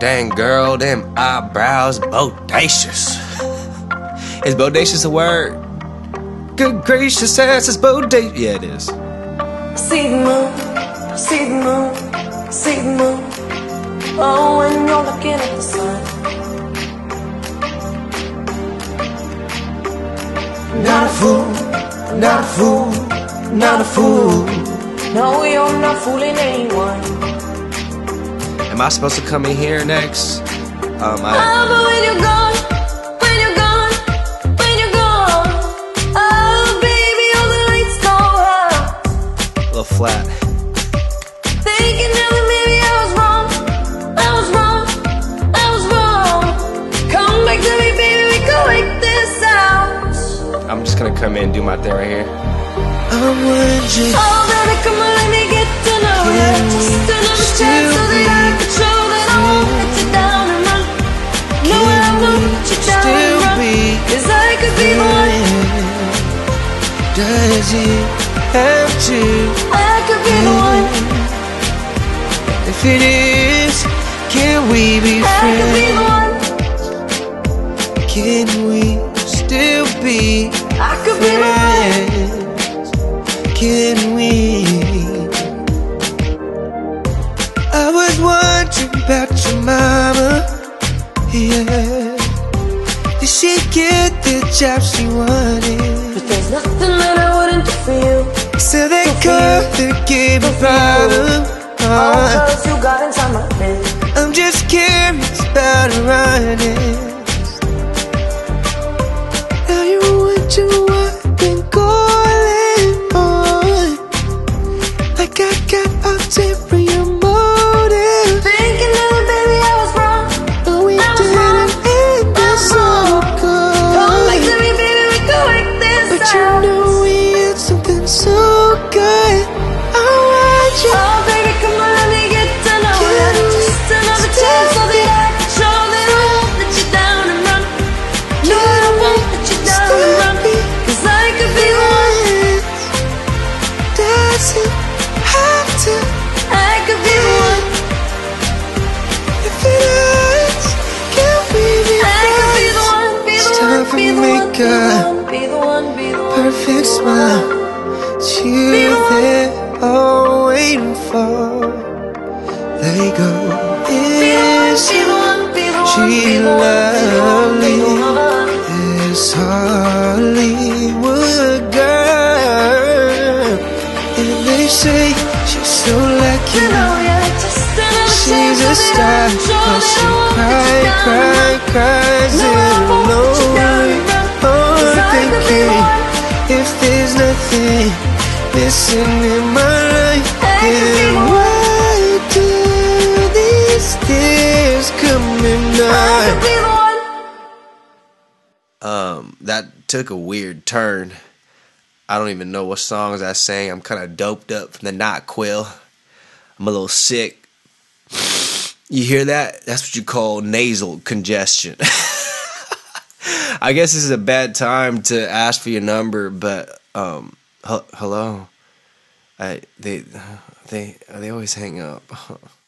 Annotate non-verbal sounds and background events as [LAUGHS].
Dang girl, them eyebrows bodacious. [LAUGHS] Is bodacious a word? Good gracious ass is bodacious. Yeah, it is. See the moon, see the moon, see the moon. Oh, when you're looking at the sun. Not a fool, not a fool, not a fool. No, you're not fooling anyone. Am I supposed to come in here next? Um, I, Oh, but when you're gone, when you're gone, when you're gone. Oh, baby, all the lights go out. a little flat. Thinking that maybe I was wrong, I was wrong, I was wrong. Come back to me, baby, we can work this out. I'm just gonna come in and do my thing right here. Oh, baby, come on, does it have to? I could be the one, If it is, can we be I could be the one, Can we still be I could be the one. friends? Can we? I was wondering about your mama. Yeah. Did she get the job she wanted? There's nothing that I wouldn't do for you. So they cut the game problem. All cause you got inside my head. I'm just curious about running. Now you want what girl. be the one, be the one. Perfect smile. It's you the they're all waiting for. They go. Be the one, Is be the one, be the one, she be the one, be the one, be the one. this Hollywood girl? And they say she's so lucky. You know, yeah, She's a star, that I can show but she cry, you cry, cries in my life, why do these tears come in night? Um, that took a weird turn. I don't even know what songs I sang. I'm kind of doped up from the NyQuil. I'm a little sick. You hear that? That's what you call nasal congestion. [LAUGHS] I guess this is a bad time to ask for your number, but um, hello. I they they they always hang up. [LAUGHS]